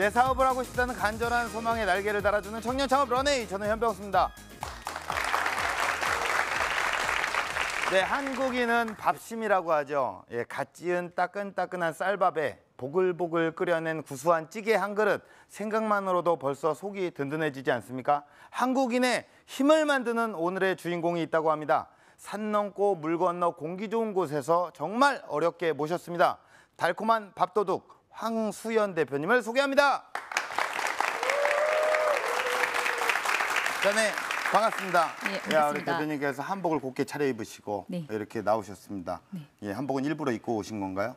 내 사업을 하고 싶다는 간절한 소망에 날개를 달아주는 청년 창업 런웨이 저는 현병수입니다. 네, 한국인은 밥심이라고 하죠. 예, 갓 지은 따끈따끈한 쌀밥에 보글보글 끓여낸 구수한 찌개 한 그릇 생각만으로도 벌써 속이 든든해지지 않습니까? 한국인의 힘을 만드는 오늘의 주인공이 있다고 합니다. 산 넘고 물 건너 공기 좋은 곳에서 정말 어렵게 모셨습니다. 달콤한 밥도둑 황수연 대표님을 소개합니다. 자, 네, 반갑습니다. 예, 야, 우리. 대표님께서 한복을 곱게 차려입으시고 네. 이렇게 나오셨습니다. 예, 한복은 일부러 입고 오신 건가요?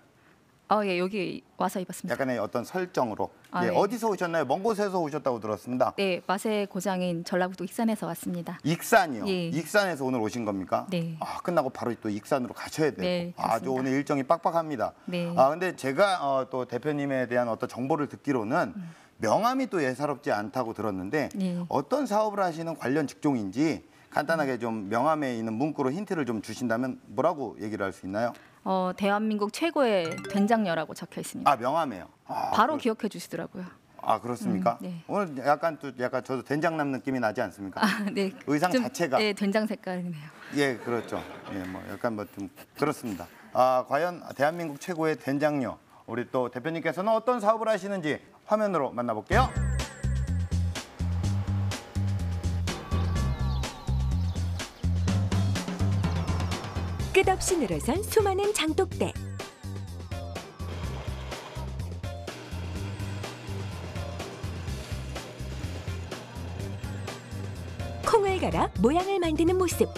어, 예, 여기 와서 입었습니다. 약간의 어떤 설정으로. 아, 예, 네. 어디서 오셨나요? 먼 곳에서 오셨다고 들었습니다. 네, 맛의 고장인 전라북도 익산에서 왔습니다. 익산이요. 예. 익산에서 오늘 오신 겁니까? 네. 아, 끝나고 바로 또 익산으로 가셔야 되고. 네, 아주 그렇습니다. 오늘 일정이 빡빡합니다. 네. 아, 근데 제가 어, 또 대표님에 대한 어떤 정보를 듣기로는 명함이 또 예사롭지 않다고 들었는데 네. 어떤 사업을 하시는 관련 직종인지 간단하게 좀 명함에 있는 문구로 힌트를 좀 주신다면 뭐라고 얘기를 할 수 있나요? 어, 대한민국 최고의 된장녀라고 적혀 있습니다. 아, 명함에요. 아, 바로 그- 기억해 주시더라고요. 아, 그렇습니까? 음, 네. 오늘 약간 또 약간 저도 된장남 느낌이 나지 않습니까? 아, 네. 의상 자체가. 네, 된장 색깔이네요. 예, 그렇죠. 예, 뭐 약간 뭐 좀 그렇습니다. 아, 과연 대한민국 최고의 된장녀 우리 또 대표님께서는 어떤 사업을 하시는지 화면으로 만나볼게요. 끝없이 늘어선 수많은 장독대. 콩을 갈아 모양을 만드는 모습.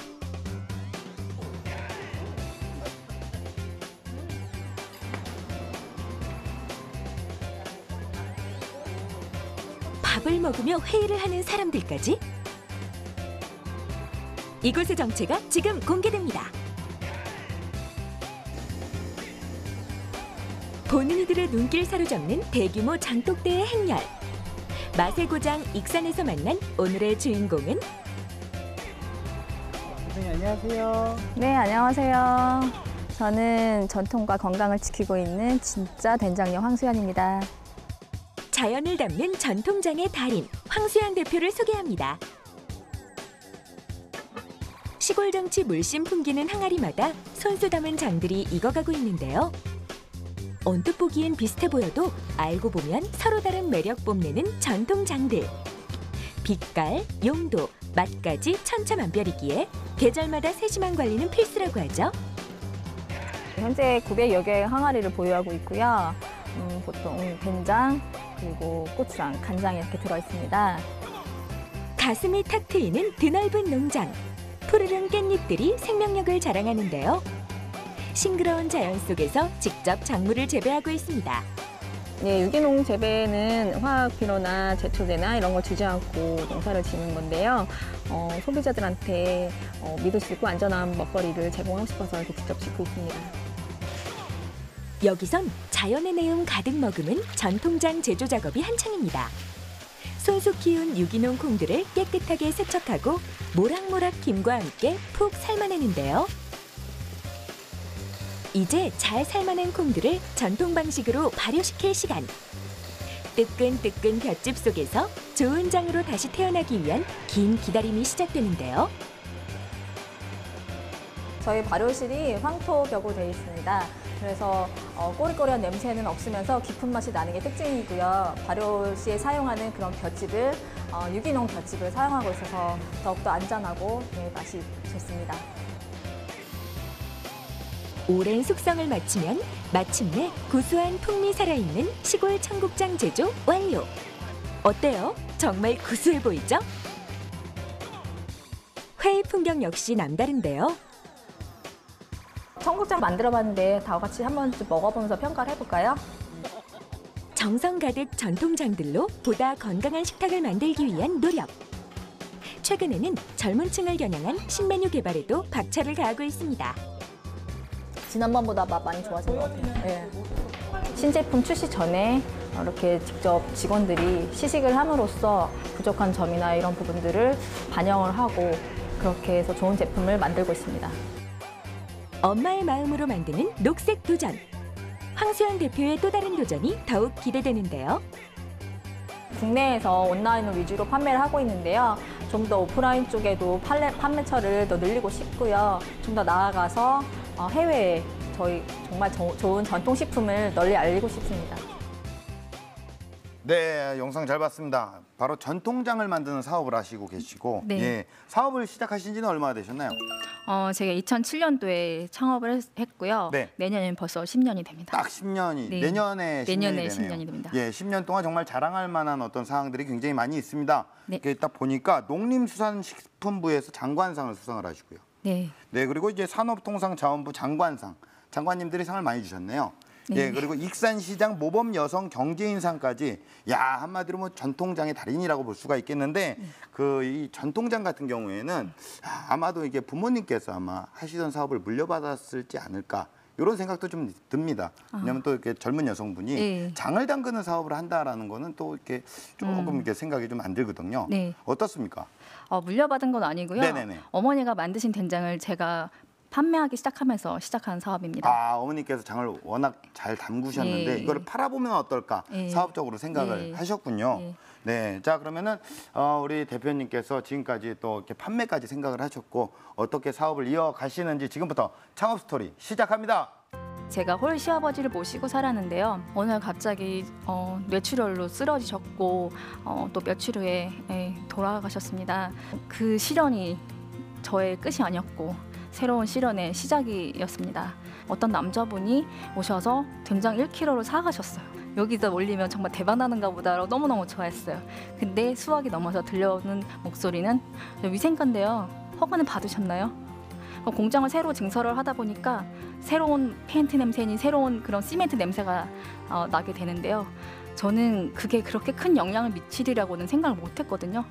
밥을 먹으며 회의를 하는 사람들까지 이곳의 정체가 지금 공개됩니다. 보는 이들의 눈길 사로잡는 대규모 장독대의 행렬. 맛의 고장 익산에서 만난 오늘의 주인공은 네, 안녕하세요. 네, 안녕하세요. 저는 전통과 건강을 지키고 있는 진짜 된장녀 황수연입니다. 자연을 담는 전통장의 달인 황수연 대표를 소개합니다. 시골 정치 물씬 풍기는 항아리마다 손수 담은 장들이 익어가고 있는데요. 언뜻 보기엔 비슷해 보여도 알고 보면 서로 다른 매력 뽐내는 전통 장들. 빛깔, 용도, 맛까지 천차만별이기에 계절마다 세심한 관리는 필수라고 하죠. 현재 900여 개의 항아리를 보유하고 있고요. 음, 보통 된장, 그리고 고추장, 간장이 이렇게 들어있습니다. 가슴이 탁 트이는 드넓은 농장. 푸르른 깻잎들이 생명력을 자랑하는데요. 싱그러운 자연 속에서 직접 작물을 재배하고 있습니다. 네, 유기농 재배는 화학 비료나 제초제나 이런 걸 주지 않고 농사를 지는 건데요. 어, 소비자들한테 어, 믿을 수 있고 안전한 먹거리를 제공하고 싶어서 이렇게 직접 짓고 있습니다. 여기선 자연의 내음 가득 머금은 전통장 제조 작업이 한창입니다. 손수 키운 유기농 콩들을 깨끗하게 세척하고 모락모락 김과 함께 푹 삶아내는데요. 이제 잘 삶아낸 콩들을 전통 방식으로 발효시킬 시간. 뜨끈뜨끈 볏짚 속에서 좋은 장으로 다시 태어나기 위한 긴 기다림이 시작되는데요. 저희 발효실이 황토벽으로 되어 있습니다. 그래서 어, 꼬리꼬리한 냄새는 없으면서 깊은 맛이 나는 게 특징이고요. 발효 시에 사용하는 그런 볏짚을 어, 유기농 볏짚을 사용하고 있어서 더욱더 안전하고 네, 맛이 좋습니다. 오랜 숙성을 마치면 마침내 고소한 풍미 살아있는 시골 청국장 제조 완료. 어때요? 정말 구수해 보이죠? 회의 풍경 역시 남다른데요. 청국장 만들어봤는데 다 같이 한번 좀 먹어보면서 평가를 해볼까요? 정성 가득 전통장들로 보다 건강한 식탁을 만들기 위한 노력. 최근에는 젊은 층을 겨냥한 신메뉴 개발에도 박차를 가하고 있습니다. 지난번보다 맛 많이 좋아진 것 같아요. 네. 신제품 출시 전에 이렇게 직접 직원들이 시식을 함으로써 부족한 점이나 이런 부분들을 반영을 하고 그렇게 해서 좋은 제품을 만들고 있습니다. 엄마의 마음으로 만드는 녹색 도전. 황수연 대표의 또 다른 도전이 더욱 기대되는데요. 국내에서 온라인을 위주로 판매를 하고 있는데요. 좀 더 오프라인 쪽에도 판매, 판매처를 더 늘리고 싶고요. 좀 더 나아가서 어, 해외에 저희 정말 저- 좋은 전통식품을 널리 알리고 싶습니다. 네, 영상 잘 봤습니다. 바로 전통장을 만드는 사업을 하시고 계시고, 네. 예, 사업을 시작하신 지는 얼마나 되셨나요? 어, 제가 2007년도에 창업을 했, 고요 네. 내년엔 벌써 10년이 됩니다. 딱 10년이 네. 내년에 10년이 내년에 되네요. 10년이 됩니다. 예, 10년 동안 정말 자랑할 만한 어떤 사항들이 굉장히 많이 있습니다. 네. 딱 보니까 농림수산식품부에서 장관상을 수상을 하시고요. 네. 네, 그리고 이제 산업통상자원부 장관상 장관님들이 상을 많이 주셨네요. 예, 네. 그리고 익산시장 모범 여성 경제인상까지 야 한마디로 뭐 전통장의 달인이라고 볼 수가 있겠는데 네. 그이 전통장 같은 경우에는 아, 아마도 이게 부모님께서 아마 하시던 사업을 물려받았을지 않을까 이런 생각도 좀 듭니다. 왜냐하면 또 이렇게 젊은 여성분이 아. 네. 장을 담그는 사업을 한다라는 거는 또 이렇게 조금 이렇게 생각이 좀 안 들거든요. 음. 네. 어떻습니까? 어, 물려받은 건 아니고요. 네네네. 어머니가 만드신 된장을 제가 판매하기 시작하면서 시작한 사업입니다. 아 어머니께서 장을 워낙 잘 담그셨는데 예. 이거를 팔아보면 어떨까 예. 사업적으로 생각을 예. 하셨군요. 예. 네, 자 그러면은 어, 우리 대표님께서 지금까지 또 이렇게 판매까지 생각을 하셨고 어떻게 사업을 이어가시는지 지금부터 창업 스토리 시작합니다. 제가 홀 시아버지를 모시고 살았는데요. 오늘 갑자기 어, 뇌출혈로 쓰러지셨고 어, 또 며칠 후에 예, 돌아가셨습니다. 그 시련이 저의 끝이 아니었고 새로운 시련의 시작이었습니다. 어떤 남자분이 오셔서 된장 1kg를 사가셨어요. 여기다 올리면 정말 대박 나는가 보다라고 너무너무 좋아했어요. 근데 수학이 넘어서 들려오는 목소리는 저 위생과인데요. 허가는 받으셨나요? 어, 공장을 새로 증설을 하다 보니까 새로운 페인트 냄새니 새로운 그런 시멘트 냄새가 어, 나게 되는데요. 저는 그게 그렇게 큰 영향을 미치리라고는 생각을 못했거든요.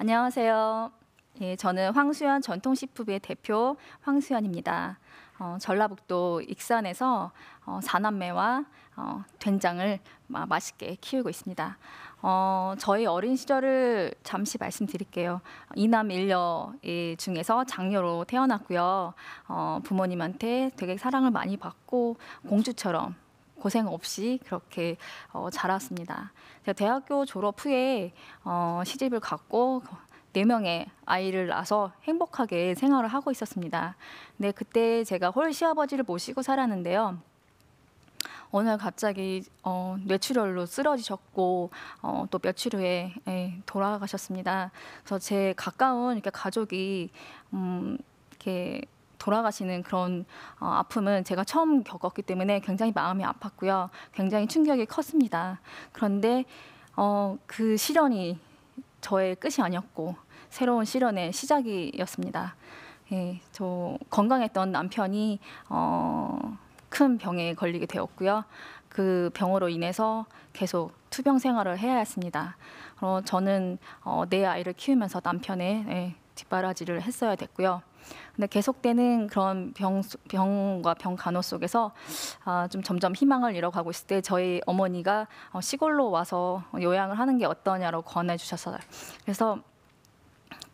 안녕하세요. 예, 저는 황수연 전통식품의 대표 황수연입니다. 어, 전라북도 익산에서 어, 사남매와 어, 된장을 마, 맛있게 키우고 있습니다. 어, 저희 어린 시절을 잠시 말씀드릴게요. 이남 일녀 예, 중에서 장녀로 태어났고요. 어, 부모님한테 되게 사랑을 많이 받고 공주처럼 고생 없이 그렇게 어, 자랐습니다. 제가 대학교 졸업 후에 어, 시집을 갔고 네 명의 아이를 낳아서 행복하게 생활을 하고 있었습니다. 근데 그때 제가 홀 시아버지를 모시고 살았는데요. 오늘 갑자기 어, 뇌출혈로 쓰러지셨고 어, 또 며칠 후에 예, 돌아가셨습니다. 그래서 제 가까운 이렇게 가족이 음, 이렇게 돌아가시는 그런 어, 아픔은 제가 처음 겪었기 때문에 굉장히 마음이 아팠고요. 굉장히 충격이 컸습니다. 그런데 어, 그 시련이 저의 끝이 아니었고 새로운 시련의 시작이었습니다. 예, 저 건강했던 남편이 어, 큰 병에 걸리게 되었고요. 그 병으로 인해서 계속 투병 생활을 해야 했습니다. 어, 저는 어, 내 아이를 키우면서 남편의 예, 뒷바라지를 했어야 됐고요. 근데 계속되는 그런 병, 소- 병과 병 간호 속에서 아, 좀 점점 희망을 잃어가고 있을 때 저희 어머니가 어, 시골로 와서 요양을 하는 게 어떠냐고 권해주셨어요. 그래서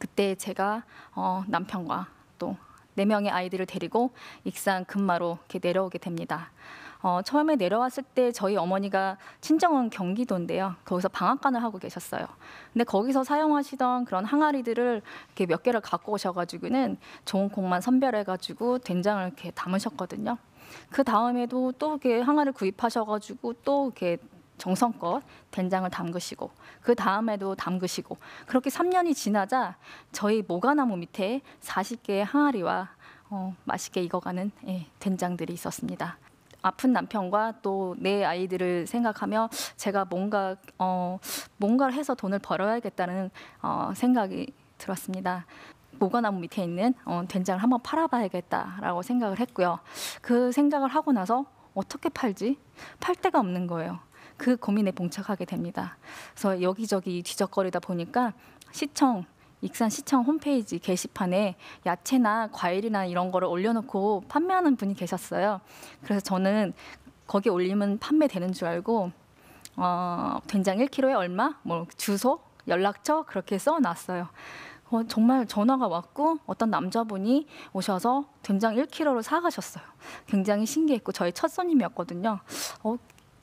그때 제가 어, 남편과 또 네 명의 아이들을 데리고 익산 금마로 이렇게 내려오게 됩니다. 어, 처음에 내려왔을 때 저희 어머니가 친정은 경기도인데요. 거기서 방앗간을 하고 계셨어요. 근데 거기서 사용하시던 그런 항아리들을 이렇게 몇 개를 갖고 오셔가지고는 좋은 콩만 선별해가지고 된장을 이렇게 담으셨거든요. 그 다음에도 또 이렇게 항아리 구입하셔가지고 또 이렇게 정성껏 된장을 담그시고 그 다음에도 담그시고 그렇게 3년이 지나자 저희 모가나무 밑에 40개의 항아리와 어, 맛있게 익어가는 예, 된장들이 있었습니다. 아픈 남편과 또 내 아이들을 생각하며 제가 뭔가 어, 뭔가를 해서 돈을 벌어야겠다는 어, 생각이 들었습니다. 모가나무 밑에 있는 어, 된장을 한번 팔아봐야겠다라고 생각을 했고요. 그 생각을 하고 나서 어떻게 팔지? 팔 데가 없는 거예요. 그 고민에 봉착하게 됩니다. 그래서 여기저기 뒤적거리다 보니까 시청 익산 시청 홈페이지 게시판에 야채나 과일이나 이런 거를 올려놓고 판매하는 분이 계셨어요. 그래서 저는 거기 올리면 판매되는 줄 알고 어, 된장 1kg에 얼마, 뭐 주소, 연락처 그렇게 써놨어요. 어, 정말 전화가 왔고 어떤 남자분이 오셔서 된장 1kg를 사가셨어요. 굉장히 신기했고 저희 첫 손님이었거든요. 어,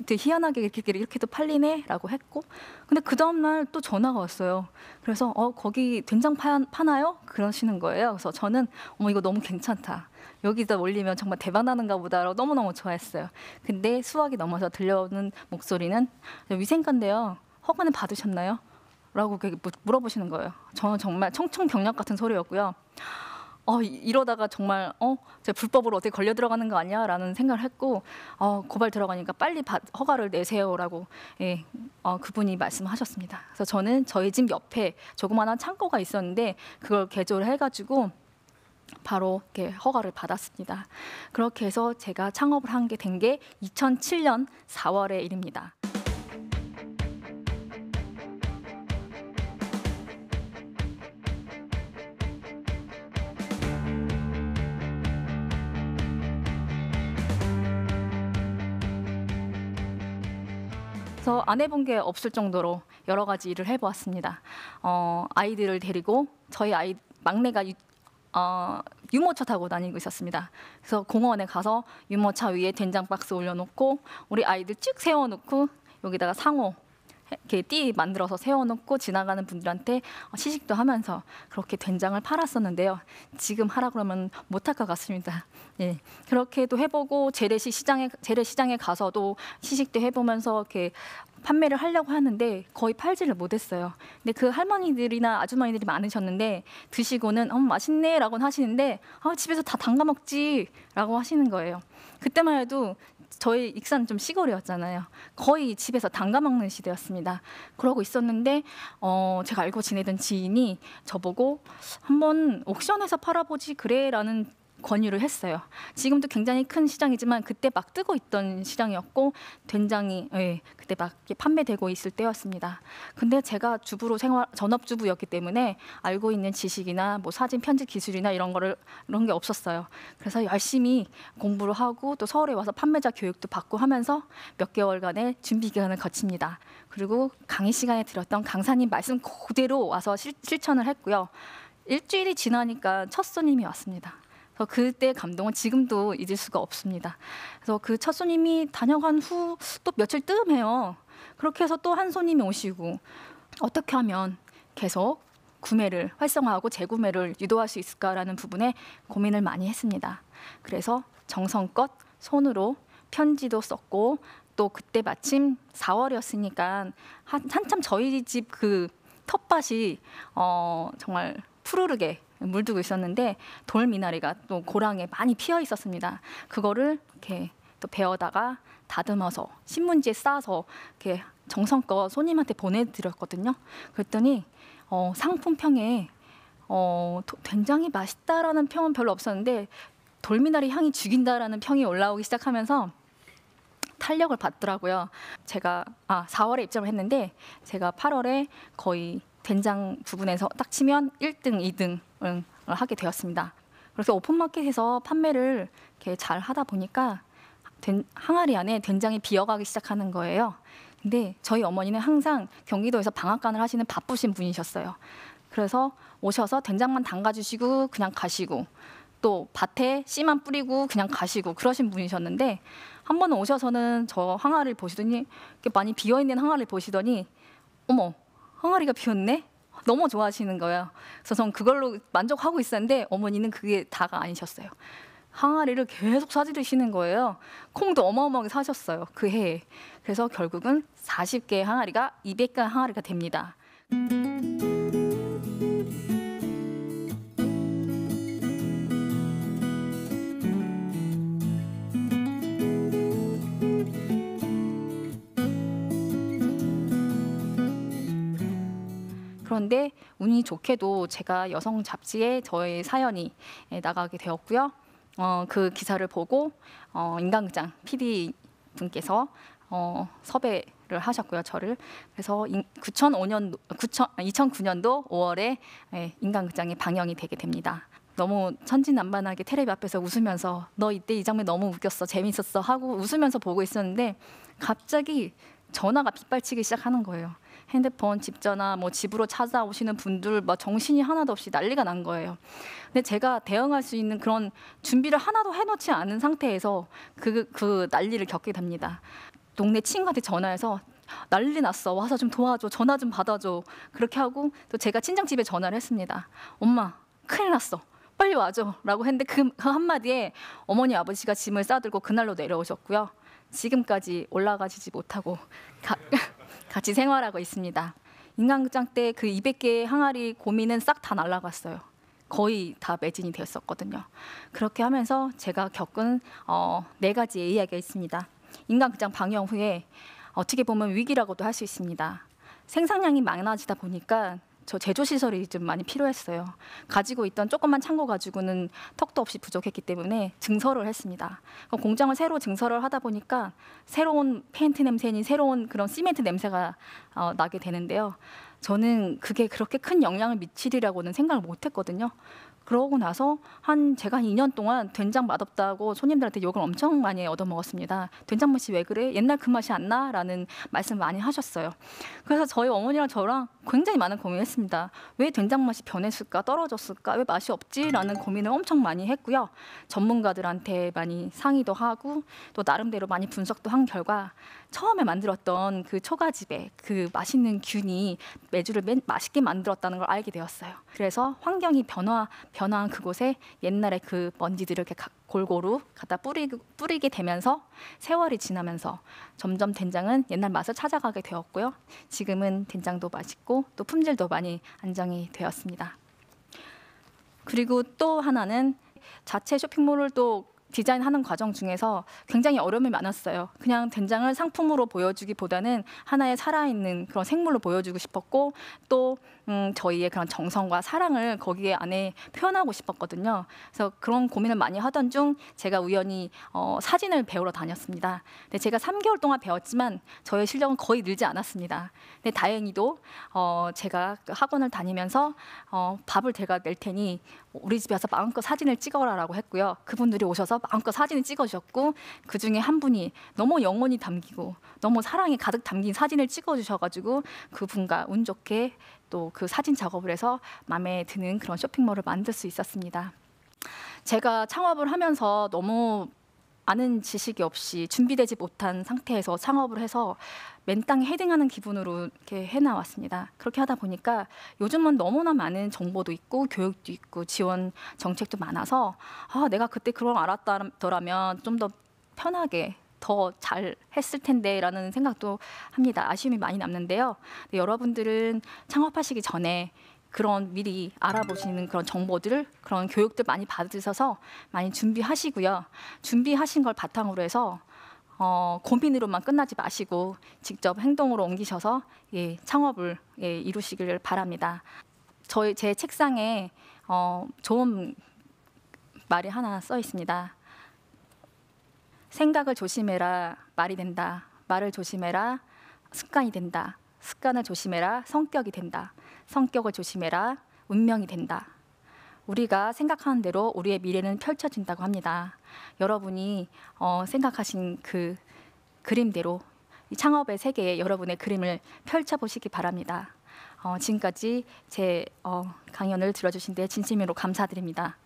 되게 희한하게 이렇게 이렇게도 팔리네라고 했고 근데 그 다음 날 또 전화가 왔어요. 그래서 어 거기 된장 파, 파나요? 그러시는 거예요. 그래서 저는 어머 이거 너무 괜찮다. 여기다 올리면 정말 대박 나는가 보다라고 너무너무 좋아했어요. 근데 수학이 넘어서 들려오는 목소리는 위생관인데요. 허가는 받으셨나요? 라고 물어보시는 거예요. 저는 정말 청청병력 같은 소리였고요. 어, 이- 이러다가 정말 어, 제가 불법으로 어떻게 걸려 들어가는 거 아니야라는 생각을 했고 어, 고발 들어가니까 빨리 받- 허가를 내세요라고 예, 어, 그분이 말씀하셨습니다. 그래서 저는 저희 집 옆에 조그마한 창고가 있었는데 그걸 개조를 해가지고 바로 이렇게 허가를 받았습니다. 그렇게 해서 제가 창업을 한 게 된게 2007년 4월의 일입니다. 그래서 안 해본 게 없을 정도로 여러 가지 일을 해보았습니다. 어, 아이들을 데리고 저희 아이 막내가 유, 어, 유모차 타고 다니고 있었습니다. 그래서 공원에 가서 유모차 위에 된장 박스 올려놓고 우리 아이들 쭉 세워놓고 여기다가 상호 이렇게 띠 만들어서 세워놓고 지나가는 분들한테 시식도 하면서 그렇게 된장을 팔았었는데요. 지금 하라 그러면 못할 것 같습니다. 예, 그렇게도 해보고 재래시 시장에 재래 시장에 가서도 시식도 해보면서 이렇게 판매를 하려고 하는데 거의 팔지를 못했어요. 근데 그 할머니들이나 아주머니들이 많으셨는데 드시고는 어 맛있네라고 하시는데 아 집에서 다 담가 먹지라고 하시는 거예요. 그때만 해도 저희 익산 좀 시골이었잖아요. 거의 집에서 담가 먹는 시대였습니다. 그러고 있었는데 어, 제가 알고 지내던 지인이 저보고 한번 옥션에서 팔아보지 그래라는 권유를 했어요. 지금도 굉장히 큰 시장이지만 그때 막 뜨고 있던 시장이었고 된장이 예, 그때 막 판매되고 있을 때였습니다. 근데 제가 주부로 생활 전업주부였기 때문에 알고 있는 지식이나 뭐 사진 편집 기술이나 이런 거를 이런 게 없었어요. 그래서 열심히 공부를 하고 또 서울에 와서 판매자 교육도 받고 하면서 몇 개월간의 준비 기간을 거칩니다. 그리고 강의 시간에 들었던 강사님 말씀 그대로 와서 실, 실천을 했고요. 일주일이 지나니까 첫 손님이 왔습니다. 그래서 그때 감동은 지금도 잊을 수가 없습니다. 그래서 그 첫 손님이 다녀간 후 또 며칠 뜸해요. 그렇게 해서 또 한 손님이 오시고 어떻게 하면 계속 구매를 활성화하고 재구매를 유도할 수 있을까라는 부분에 고민을 많이 했습니다. 그래서 정성껏 손으로 편지도 썼고 또 그때 마침 4월이었으니까 한, 한참 저희 집 그 텃밭이 어, 정말 푸르르게 물들고 있었는데 돌 미나리가 또 고랑에 많이 피어 있었습니다. 그거를 이렇게 또 베어다가 다듬어서 신문지에 싸서 이렇게 정성껏 손님한테 보내드렸거든요. 그랬더니 어, 상품평에 어, 도- 된장이 맛있다라는 평은 별로 없었는데 돌미나리 향이 죽인다라는 평이 올라오기 시작하면서 탄력을 받더라고요. 제가 아 4월에 입점을 했는데 제가 8월에 거의 된장 부분에서 딱 치면 1등, 2등을 하게 되었습니다. 그래서 오픈마켓에서 판매를 이렇게 잘 하다 보니까 된, 항아리 안에 된장이 비어가기 시작하는 거예요. 근데 저희 어머니는 항상 경기도에서 방앗간을 하시는 바쁘신 분이셨어요. 그래서 오셔서 된장만 담가주시고 그냥 가시고 또 밭에 씨만 뿌리고 그냥 가시고 그러신 분이셨는데 한 번은 오셔서는 저 항아리를 보시더니 많이 비어 있는 항아리를 보시더니 어머 항아리가 비었네 너무 좋아하시는 거예요. 그래서 전 그걸로 만족하고 있었는데 어머니는 그게 다가 아니셨어요. 항아리를 계속 사들이시는 거예요. 콩도 어마어마하게 사셨어요. 그 해에. 그래서 결국은 40개의 항아리가 200개 항아리가 됩니다. 그런데 운이 좋게도 제가 여성 잡지에 저의 사연이 예, 나가게 되었고요. 어, 그 기사를 보고 어, 인간극장 PD 분께서 어, 섭외를 하셨고요, 저를. 그래서 2005년 9 2009년도 5월에 예, 인간극장이 방영이 되게 됩니다. 너무 천진난만하게 테레비 앞에서 웃으면서 너 이때 이 장면 너무 웃겼어, 재밌었어 하고 웃으면서 보고 있었는데 갑자기 전화가 빗발치기 시작하는 거예요. 핸드폰 집 전화 뭐 집으로 찾아오시는 분들 막 정신이 하나도 없이 난리가 난 거예요. 근데 제가 대응할 수 있는 그런 준비를 하나도 해놓지 않은 상태에서 그, 그 난리를 겪게 됩니다. 동네 친구한테 전화해서 난리 났어. 와서 좀 도와줘. 전화 좀 받아줘. 그렇게 하고 또 제가 친정집에 전화를 했습니다. 엄마, 큰일 났어. 빨리 와줘. 라고 했는데 그, 그 한마디에 어머니 아버지가 짐을 싸들고 그날로 내려오셨고요. 지금까지 올라가시지 못하고 가- 같이 생활하고 있습니다. 인간극장 때 그 200개의 항아리 고민은 싹 다 날라갔어요. 거의 다 매진이 되었었거든요. 그렇게 하면서 제가 겪은 어, 네 가지의 이야기가 있습니다. 인간극장 방영 후에 어떻게 보면 위기라고도 할 수 있습니다. 생산량이 많아지다 보니까 저 제조 시설이 좀 많이 필요했어요. 가지고 있던 조그만 창고 가지고는 턱도 없이 부족했기 때문에 증설을 했습니다. 공장을 새로 증설을 하다 보니까 새로운 페인트 냄새니 새로운 그런 시멘트 냄새가 어, 나게 되는데요. 저는 그게 그렇게 큰 영향을 미치리라고는 생각을 못했거든요. 그러고 나서 한 제가 한 2년 동안 된장 맛없다고 손님들한테 욕을 엄청 많이 얻어먹었습니다. 된장 맛이 왜 그래? 옛날 그 맛이 안 나? 라는 말씀 많이 하셨어요. 그래서 저희 어머니랑 저랑 굉장히 많은 고민했습니다. 왜 된장 맛이 변했을까? 떨어졌을까? 왜 맛이 없지? 라는 고민을 엄청 많이 했고요. 전문가들한테 많이 상의도 하고 또 나름대로 많이 분석도 한 결과 처음에 만들었던 그 초가집에 그 맛있는 균이 매주를 맨 맛있게 만들었다는 걸 알게 되었어요. 그래서 환경이 변화 변화한 그곳에 옛날에 그 먼지들을 이렇게 가- 골고루 갖다 뿌리, 뿌리게 되면서 세월이 지나면서 점점 된장은 옛날 맛을 찾아가게 되었고요. 지금은 된장도 맛있고 또 품질도 많이 안정이 되었습니다. 그리고 또 하나는 자체 쇼핑몰을 또 디자인하는 과정 중에서 굉장히 어려움이 많았어요. 그냥 된장을 상품으로 보여주기보다는 하나의 살아있는 그런 생물로 보여주고 싶었고 또 음, 저희의 그런 정성과 사랑을 거기에 안에 표현하고 싶었거든요. 그래서 그런 고민을 많이 하던 중 제가 우연히 어, 사진을 배우러 다녔습니다. 근데 제가 3개월 동안 배웠지만 저의 실력은 거의 늘지 않았습니다. 근데 다행히도 어, 제가 그 학원을 다니면서 어, 밥을 제가 낼 테니 우리 집에 와서 마음껏 사진을 찍어라라고 했고요. 그분들이 오셔서 마음껏 사진을 찍어주셨고 그 중에 한 분이 너무 영혼이 담기고 너무 사랑이 가득 담긴 사진을 찍어주셔가지고 그분과 운 좋게 또 그 사진 작업을 해서 마음에 드는 그런 쇼핑몰을 만들 수 있었습니다. 제가 창업을 하면서 너무 아는 지식이 없이 준비되지 못한 상태에서 창업을 해서 맨땅에 헤딩하는 기분으로 이렇게 해나왔습니다. 그렇게 하다 보니까 요즘은 너무나 많은 정보도 있고 교육도 있고 지원 정책도 많아서 아 내가 그때 그걸 알았더라면 좀 더 편하게 더잘 했을 텐데라는 생각도 합니다. 아쉬움이 많이 남는데요. 여러분들은 창업하시기 전에 그런 미리 알아보시는 그런 정보들을 그런 교육들 많이 받으셔서 많이 준비하시고요. 준비하신 걸 바탕으로 해서 어, 고민으로만 끝나지 마시고 직접 행동으로 옮기셔서 예, 창업을 예, 이루시기를 바랍니다. 저희 제 책상에 어, 좋은 말이 하나 써 있습니다. 생각을 조심해라 말이 된다. 말을 조심해라 습관이 된다. 습관을 조심해라 성격이 된다. 성격을 조심해라 운명이 된다. 우리가 생각하는 대로 우리의 미래는 펼쳐진다고 합니다. 여러분이 어, 생각하신 그 그림대로 이 창업의 세계에 여러분의 그림을 펼쳐보시기 바랍니다. 어, 지금까지 제 어, 강연을 들어주신 데 진심으로 감사드립니다.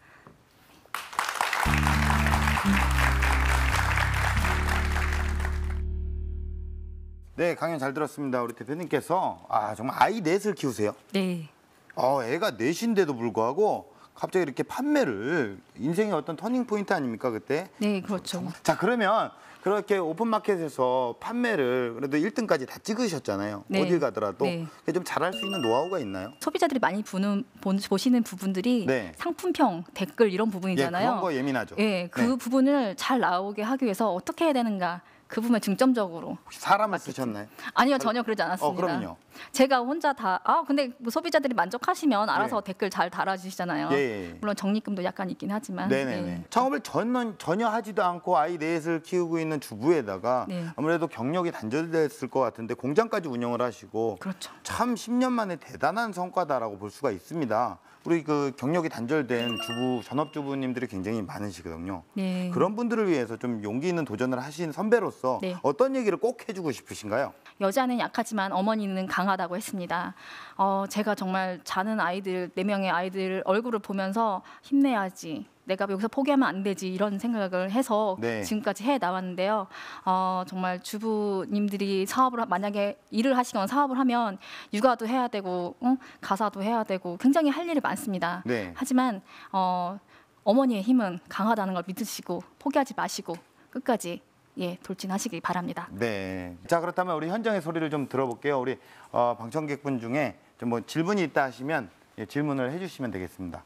네, 강연 잘 들었습니다. 우리 대표님께서 아 정말 아이 넷을 키우세요. 네. 어, 애가 넷인데도 불구하고 갑자기 이렇게 판매를 인생의 어떤 터닝 포인트 아닙니까 그때? 네, 그렇죠. 자 그러면 그렇게 오픈마켓에서 판매를 그래도 1등까지 다 찍으셨잖아요. 네. 어딜 가더라도 네. 좀 잘할 수 있는 노하우가 있나요? 소비자들이 많이 보는, 본- 보시는 부분들이 네. 상품평, 댓글 이런 예, 부분이잖아요. 그런 거 예민하죠. 예, 그 네. 부분을 잘 나오게 하기 위해서 어떻게 해야 되는가 그 부분을 중점적으로 사람을 쓰셨나요? 아니요 전혀 그러지 않았습니다. 어, 그럼요. 제가 혼자 다 아 근데 뭐 소비자들이 만족하시면 알아서 예. 댓글 잘 달아주시잖아요. 예, 예, 예. 물론 적립금도 약간 있긴 하지만. 네네네. 예. 창업을 전혀, 전혀 하지도 않고 아이 넷을 키우고 있는 주부에다가 네. 아무래도 경력이 단절됐을 것 같은데 공장까지 운영을 하시고 그렇죠. 참 10년 만에 대단한 성과다라고 볼 수가 있습니다. 우리 그 경력이 단절된 주부 전업주부님들이 굉장히 많으시거든요. 네. 그런 분들을 위해서 좀 용기 있는 도전을 하신 선배로서 네. 어떤 얘기를 꼭 해주고 싶으신가요? 여자는 약하지만 어머니는 강하다고 했습니다. 어, 제가 정말 자는 아이들 네 명의 아이들 얼굴을 보면서 힘내야지. 내가 여기서 포기하면 안 되지 이런 생각을 해서 네. 지금까지 해 나왔는데요. 어, 정말 주부님들이 사업을 하- 만약에 일을 하시거나 사업을 하면 육아도 해야 되고 어? 가사도 해야 되고 굉장히 할 일이 많습니다. 네. 하지만 어, 어머니의 힘은 강하다는 걸 믿으시고 포기하지 마시고 끝까지 예 돌진하시기 바랍니다. 네. 자 그렇다면 우리 현장의 소리를 좀 들어볼게요. 우리 어, 방청객분 중에 좀 뭐 질문이 있다 하시면 예, 질문을 해주시면 되겠습니다.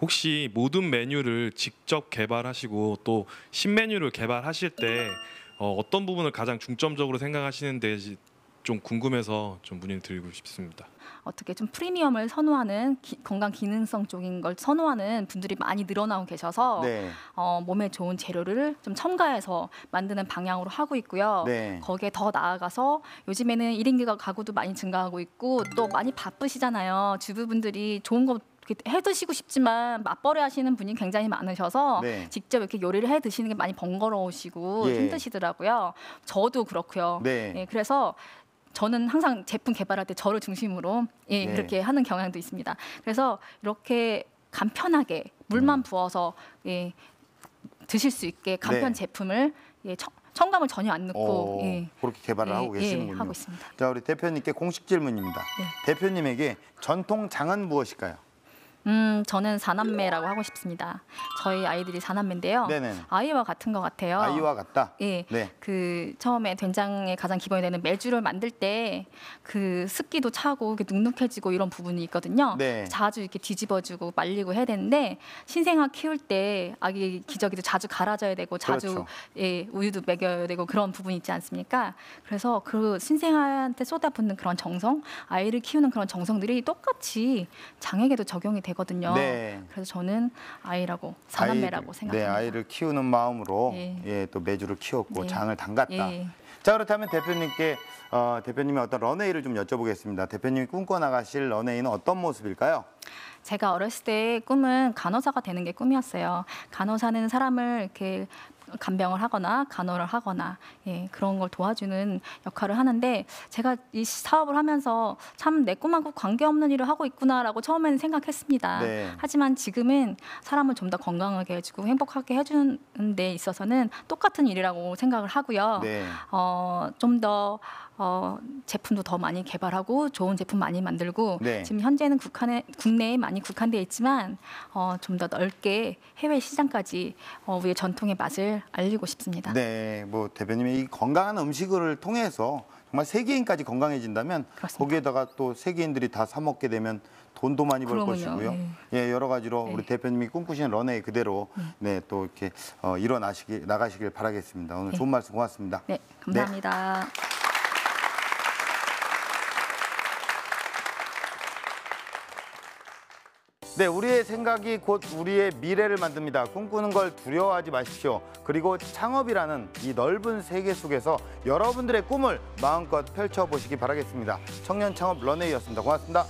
혹시 모든 메뉴를 직접 개발하시고 또 신메뉴를 개발하실 때 어, 어떤 부분을 가장 중점적으로 생각하시는지 좀 궁금해서 좀 문의를 드리고 싶습니다. 어떻게 좀 프리미엄을 선호하는 기- 건강 기능성 쪽인 걸 선호하는 분들이 많이 늘어나고 계셔서 네. 어, 몸에 좋은 재료를 좀 첨가해서 만드는 방향으로 하고 있고요. 네. 거기에 더 나아가서 요즘에는 1인 가구도 많이 증가하고 있고 또 많이 바쁘시잖아요. 주부분들이 좋은 거 해 드시고 싶지만 맞벌이 하시는 분이 굉장히 많으셔서 네. 직접 이렇게 요리를 해 드시는 게 많이 번거로우시고 예. 힘드시더라고요. 저도 그렇고요. 네. 예, 그래서 저는 항상 제품 개발할 때 저를 중심으로 예, 네. 그렇게 하는 경향도 있습니다. 그래서 이렇게 간편하게 물만 음. 부어서 예, 드실 수 있게 간편 네. 제품을 예, 청, 첨가물 전혀 안 넣고 어, 예, 그렇게 개발을 예, 하고 예, 계시는군요. 하고 있습니다. 자 우리 대표님께 공식 질문입니다. 네. 대표님에게 전통 장은 무엇일까요? 음, 저는 사남매라고 하고 싶습니다. 저희 아이들이 사남매인데요. 네네. 아이와 같은 것 같아요. 아이와 같다. 예, 네. 그 처음에 된장의 가장 기본이 되는 매주를 만들 때 그 습기도 차고 이렇게 눅눅해지고 이런 부분이 있거든요. 네. 자주 이렇게 뒤집어주고 말리고 해야 되는데 신생아 키울 때 아기 기저귀도 자주 갈아줘야 되고 자주 그렇죠. 예, 우유도 먹여야 되고 그런 부분이 있지 않습니까? 그래서 그 신생아한테 쏟아붓는 그런 정성, 아이를 키우는 그런 정성들이 똑같이 장에게도 적용이 되거든요. 네. 그래서 저는 아이라고 사남매라고 아이를- 생각합니다. 네, 아이를 키우는 마음으로 예. 예, 또 매주를 키웠고 네. 장을 담갔다. 예. 자 그렇다면 대표님께 어, 대표님의 어떤 런웨이를 좀 여쭤보겠습니다. 대표님이 꿈꿔 나가실 런웨이는 어떤 모습일까요? 제가 어렸을 때 꿈은 간호사가 되는 게 꿈이었어요. 간호사는 사람을 이렇게 간병을 하거나 간호를 하거나 예, 그런 걸 도와주는 역할을 하는데 제가 이 사업을 하면서 참 내 꿈하고 관계없는 일을 하고 있구나라고 처음에는 생각했습니다. 네. 하지만 지금은 사람을 좀 더 건강하게 해주고 행복하게 해주는 데 있어서는 똑같은 일이라고 생각을 하고요. 네. 어, 좀더 어, 제품도 더 많이 개발하고 좋은 제품 많이 만들고 네. 지금 현재는 국한에, 국내에 많이 국한되어 있지만 어, 좀 더 넓게 해외 시장까지 어, 우리의 전통의 맛을 알리고 싶습니다. 네, 뭐 대표님의 이 건강한 음식을 통해서 정말 세계인까지 건강해진다면 그렇습니다. 거기에다가 또 세계인들이 다 사 먹게 되면 돈도 많이 벌 그러면요, 것이고요. 네. 예, 여러 가지로 네. 우리 대표님이 꿈꾸시는 런웨이 그대로 네, 또 이렇게 어, 일어나시길 나가시길 바라겠습니다. 오늘 네. 좋은 말씀 고맙습니다. 네, 감사합니다. 네, 우리의 생각이 곧 우리의 미래를 만듭니다. 꿈꾸는 걸 두려워하지 마십시오. 그리고 창업이라는 이 넓은 세계 속에서 여러분들의 꿈을 마음껏 펼쳐보시기 바라겠습니다. 청년 창업 런웨이였습니다. 고맙습니다.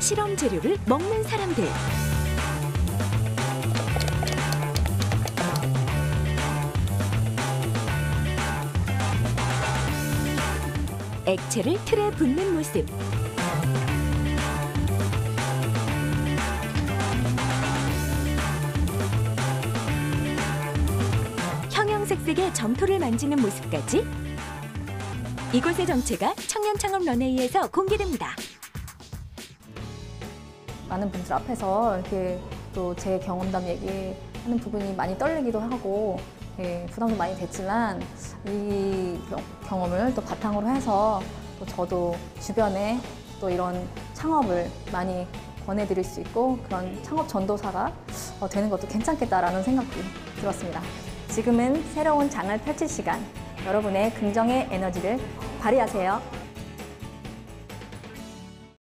실험 재료를 먹는 사람들. 액체를 틀에 붓는 모습. 형형색색의 점토를 만지는 모습까지 이곳의 정체가 청년 창업 런웨이에서 공개됩니다. 많은 분들 앞에서 이렇게 또 제 경험담 얘기하는 부분이 많이 떨리기도 하고 예, 부담도 많이 됐지만 이 경- 경험을 또 바탕으로 해서 또 저도 주변에 또 이런 창업을 많이 권해드릴 수 있고 그런 창업 전도사가 어, 되는 것도 괜찮겠다라는 생각이 들었습니다. 지금은 새로운 장을 펼칠 시간. 여러분의 긍정의 에너지를 발휘하세요.